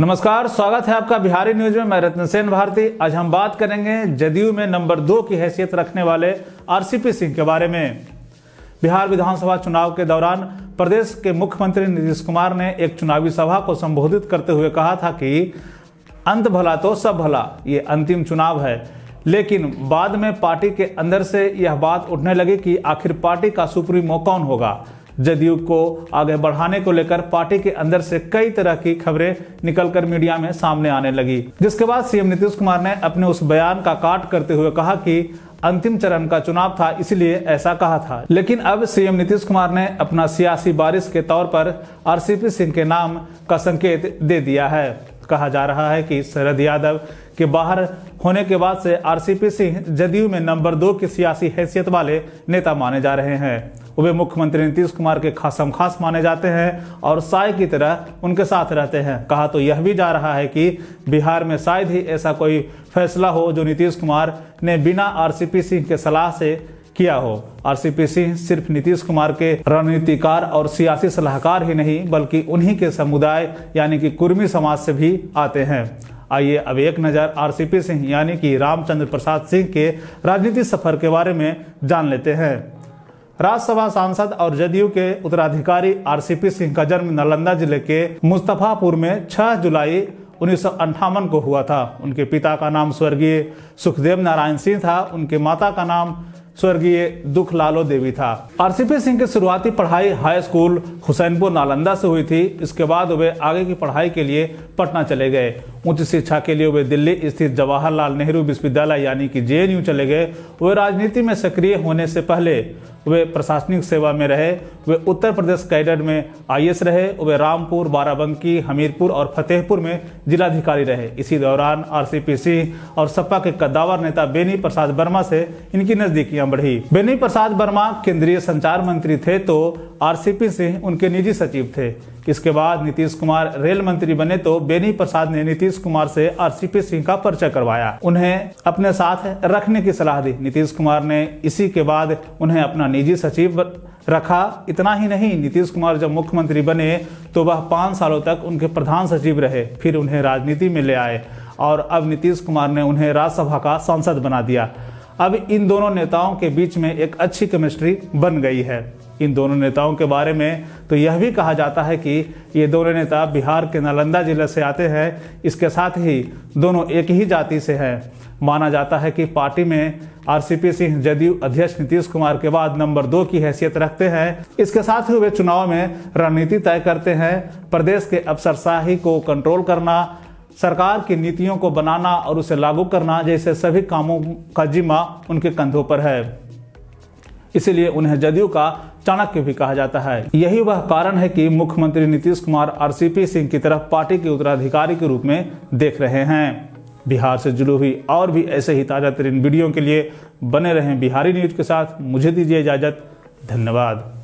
नमस्कार, स्वागत है आपका बिहारी न्यूज़ में। मैं रत्न सेन भारती। आज हम बात करेंगे जदयू में नंबर दो की हैसियत रखने वाले आरसीपी सिंह के बारे में। बिहार विधानसभा चुनाव के दौरान प्रदेश के मुख्यमंत्री नीतीश कुमार ने एक चुनावी सभा को संबोधित करते हुए कहा था कि अंत भला तो सब भला, ये अंतिम चुनाव है। लेकिन बाद में पार्टी के अंदर से यह बात उठने लगी कि आखिर पार्टी का सुप्रीमो कौन होगा? जदयू को आगे बढ़ाने को लेकर पार्टी के अंदर से कई तरह की खबरें निकलकर मीडिया में सामने आने लगी। जिसके बाद सीएम नीतीश कुमार ने अपने उस बयान का काट करते हुए कहा कि अंतिम चरण का चुनाव था, इसलिए ऐसा कहा था। लेकिन अब सीएम नीतीश कुमार ने अपना सियासी बारिश के तौर पर आरसीपी सिंह के नाम का संकेत दे दिया है। कहा जा रहा है कि शरद यादव के बाहर होने के बाद से आरसीपी सिंह जदयू में नंबर दो की सियासी हैसियत वाले नेता माने जा रहे हैं। वे मुख्यमंत्री नीतीश कुमार के खासम खास माने जाते हैं और साय की तरह उनके साथ रहते हैं। कहा तो यह भी जा रहा है कि बिहार में शायद ही ऐसा कोई फैसला हो जो नीतीश कुमार ने बिना आरसीपी सिंह के सलाह से किया हो। आरसीपी सिंह सिर्फ़ नीतीश कुमार के रणनीतिकार और सियासी सलाहकार ही नहीं, बल्कि उन्हीं के समुदाय, यानी कि कुर्मी समाज से भी आते हैं। आइए अब एक नज़र आरसीपी सिंह यानी कि रामचंद्र प्रसाद सिंह के राजनीतिक सफ़र के बारे में जान लेते हैं। राज्यसभा सांसद और जदयू के उत्तराधिकारी आरसीपी सिंह का जन्म नालंदा ज़िले के मुस्तफापुर में 6 जुलाई उन्नीस को हुआ था। उनके पिता का नाम स्वर्गीय सुखदेव नारायण सिंह था। उनके माता का नाम स्वर्गीय दुख लालो देवी था। आरसीपी सिंह की शुरुआती पढ़ाई हाई स्कूल हुसैनपुर नालंदा से हुई थी। इसके बाद वे आगे की पढ़ाई के लिए पटना चले गए। उच्च शिक्षा के लिए वे दिल्ली स्थित जवाहरलाल नेहरू विश्वविद्यालय यानी कि जेएनयू चले गए। वे राजनीति में सक्रिय होने से पहले वे प्रशासनिक सेवा में रहे। वे उत्तर प्रदेश कैडर में आईएएस रहे। वे रामपुर, बाराबंकी, हमीरपुर और फतेहपुर में जिलाधिकारी रहे। इसी दौरान आरसीपी सिंह और सपा के कद्दावर नेता बेनी प्रसाद वर्मा से इनकी नजदीकियाँ बढ़ी। बेनी प्रसाद वर्मा केंद्रीय संचार मंत्री थे तो आरसीपी सिंह उनके निजी सचिव थे। इसके बाद नीतीश कुमार रेल मंत्री बने तो बेनी प्रसाद ने नीतीश कुमार से आरसीपी सिंह का परिचय करवाया। उन्हें अपने साथ रखने की सलाह दी। नीतीश कुमार ने इसी के बाद उन्हें अपना निजी सचिव रखा। इतना ही नहीं, नीतीश कुमार जब मुख्यमंत्री बने तो वह पाँच सालों तक उनके प्रधान सचिव रहे, फिर उन्हें राजनीति में ले आए और अब नीतीश कुमार ने उन्हें राज्यसभा का सांसद बना दिया। अब इन दोनों नेताओं के बीच में एक अच्छी केमिस्ट्री बन गई है। इन दोनों नेताओं के बारे में तो यह भी कहा जाता है कि ये दोनों नेता बिहार के नालंदा ज़िले से आते हैं। इसके साथ ही दोनों एक ही जाति से हैं। माना जाता है कि पार्टी में आरसीपी सिंह जदयू अध्यक्ष नीतीश कुमार के बाद नंबर दो की हैसियत रखते हैं। इसके साथ ही वे चुनाव में रणनीति तय करते हैं। प्रदेश के अफसरशाही को कंट्रोल करना, सरकार की नीतियों को बनाना और उसे लागू करना, जैसे सभी कामों का जिम्मा उनके कंधों पर है। इसीलिए उन्हें जदयू का चाणक्य भी कहा जाता है। यही वह कारण है कि मुख्यमंत्री नीतीश कुमार आरसीपी सिंह की तरफ़ पार्टी के उत्तराधिकारी के रूप में देख रहे हैं। बिहार से जुड़ी हुई और भी ऐसे ही ताज़ा तरीन वीडियो के लिए बने रहें बिहारी न्यूज़ के साथ। मुझे दीजिए इजाज़त। धन्यवाद।